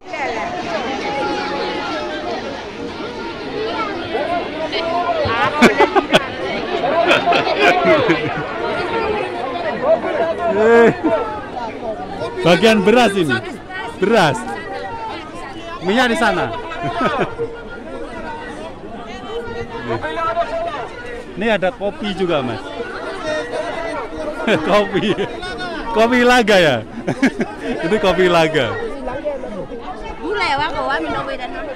Bagian beras ini. Beras. Minyak di sana. Ini ada kopi juga, Mas. kopi. Kopi laga ya? Itu kopi laga. eman gogoan mino beiran non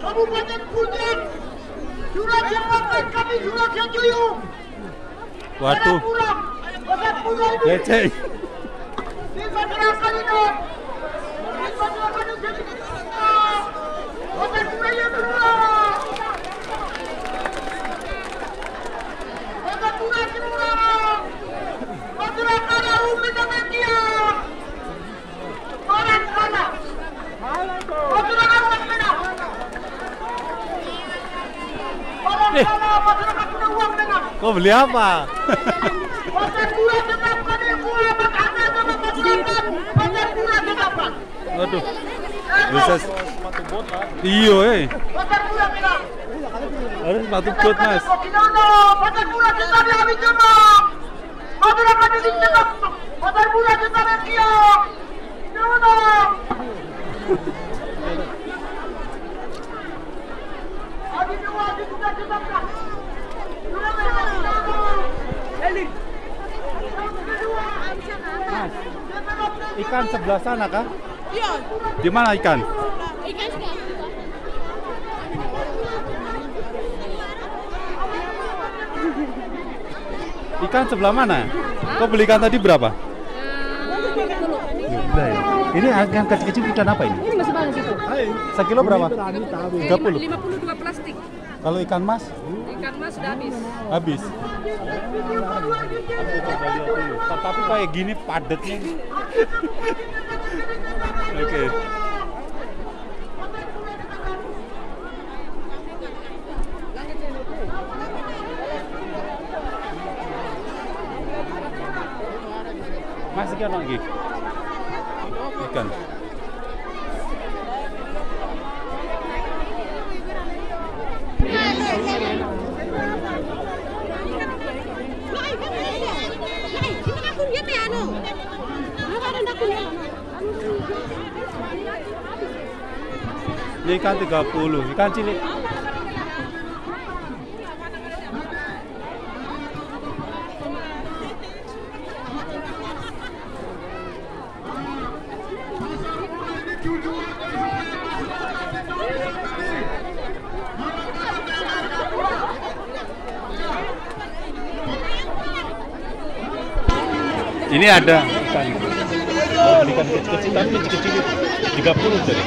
Kabupaten Kucing, Juragan Bapak kami Juragan Juyung. Waduh. Ngecek. Di masyarakat ini, di masyarakat ini jadi kita, kota Surabaya Pasar bulan tetap. Waduh, bisa. Iyo, eh. Harus sepatu bot, Mas. Mas, ikan sebelah sana kah? Iya, Di mana ikan? ikan sudah. Ikan sebelah mana? Kau beli ikan tadi berapa? Nah. Ini yang kecil-kecil ikan apa ini? Ini masih banyak situ. Sekilo berapa? 30. 52 plastik. Kalau ikan mas Ikan mas sudah habis. habis. Tapi kayak gini padatnya. Oke. Mas ikan lagi. Ikan. Ini ikan 30, ikan cilik. Ini ada ikan. Mau kecil-kecil tapi kecil-kecil 30 jadi.